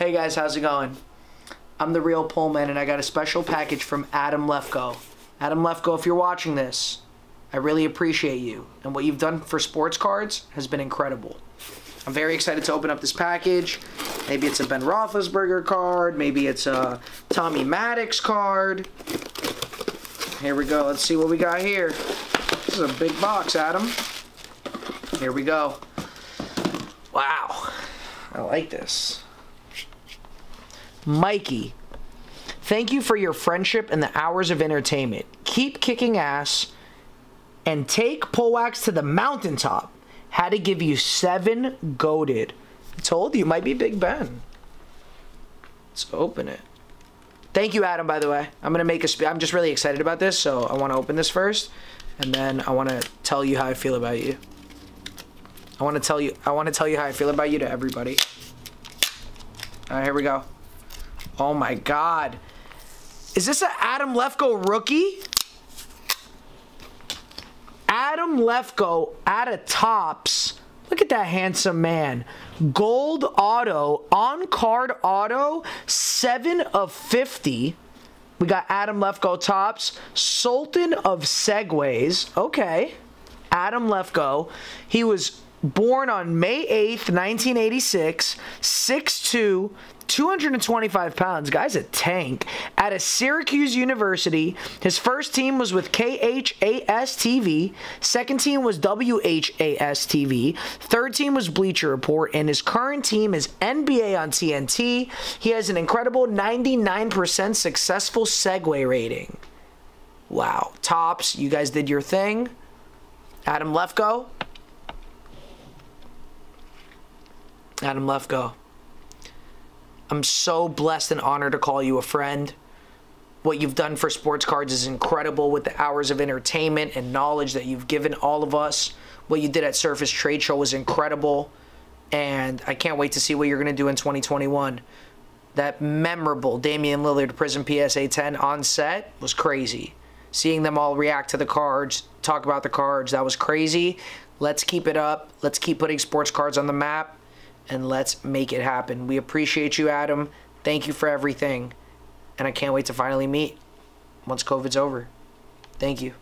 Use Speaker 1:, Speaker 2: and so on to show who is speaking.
Speaker 1: Hey guys, how's it going? I'm the real Pullman and I got a special package from Adam Lefkoe. Adam Lefkoe, if you're watching this, I really appreciate you. And what you've done for sports cards has been incredible. I'm very excited to open up this package. Maybe it's a Ben Roethlisberger card. Maybe it's a Tommy Maddox card. Here we go. Let's see what we got here. This is a big box, Adam. Here we go. Wow. I like this. Mikey, thank you for your friendship and the hours of entertainment. Keep kicking ass and take Pullwax to the mountaintop. Had to give you seven goaded. Told you, might be Big Ben. Let's open it. Thank you, Adam, by the way. I'm going to make a I'm just really excited about this, so I want to open this first. And then I want to tell you how I feel about you. I want to tell you I want to tell you how I feel about you to everybody. All right, here we go. Oh my god. Is this an Adam Lefkoe rookie? Adam Lefkoe out of Topps. Look at that handsome man. Gold auto, on card auto, 7 of 50. We got Adam Lefkoe Topps, Sultan of Segues. Okay. Adam Lefkoe. He was born on May 8th, 1986, 6'2, 225 pounds. Guy's a tank. At a Syracuse University, his first team was with KHAS TV, second team was WHAS TV, third team was Bleacher Report, and his current team is NBA on TNT. He has an incredible 99% successful segue rating. Wow. Topps, you guys did your thing. Adam Lefkoe. Adam Lefkoe. I'm so blessed and honored to call you a friend. What you've done for sports cards is incredible with the hours of entertainment and knowledge that you've given all of us. What you did at Surface Trade Show was incredible. And I can't wait to see what you're going to do in 2021. That memorable Damian Lillard Prizm PSA 10 on set was crazy. Seeing them all react to the cards, talk about the cards, that was crazy. Let's keep it up. Let's keep putting sports cards on the map and let's make it happen. We appreciate you, Adam. Thank you for everything. And I can't wait to finally meet once COVID's over. Thank you.